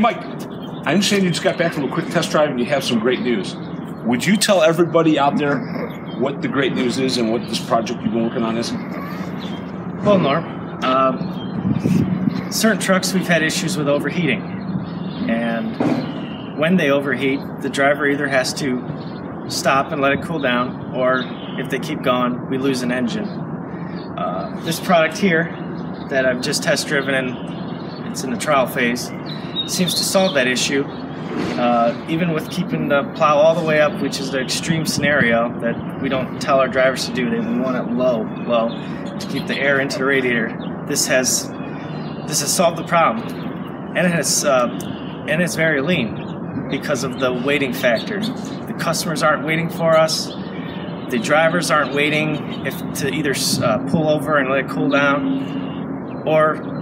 Mike, I understand you just got back from a quick test drive and you have some great news. Would you tell everybody out there what the great news is and what this project you've been working on is? Well, Norm, um, certain trucks we've had issues with overheating. And when they overheat, the driver either has to stop and let it cool down, or if they keep going, we lose an engine. Uh, this product here that I've just test driven and it's in the trial phase seems to solve that issue. Uh, even with keeping the plow all the way up, which is the extreme scenario that we don't tell our drivers to do, they we want it low, low, to keep the air into the radiator. This has this has solved the problem, and it has uh, and it's very lean because of the waiting factor. The customers aren't waiting for us. The drivers aren't waiting if to either uh, pull over and let it cool down, or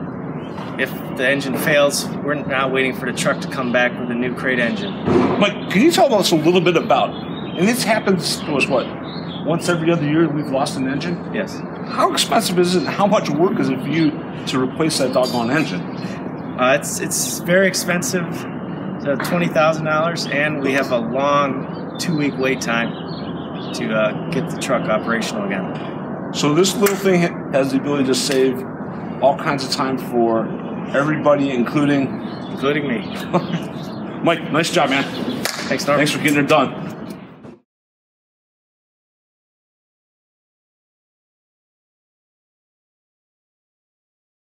if the engine fails, we're now waiting for the truck to come back with a new crate engine. Mike, can you tell us a little bit about, and this happens to us, what, once every other year we've lost an engine? Yes. How expensive is it and how much work is it for you to replace that doggone engine? Uh, it's, it's very expensive, so $20,000, and we have a long two week wait time to uh, get the truck operational again. So this little thing has the ability to save all kinds of time for everybody, including including me. Mike, nice job, man. Thanks, Norm. Thanks for getting it done.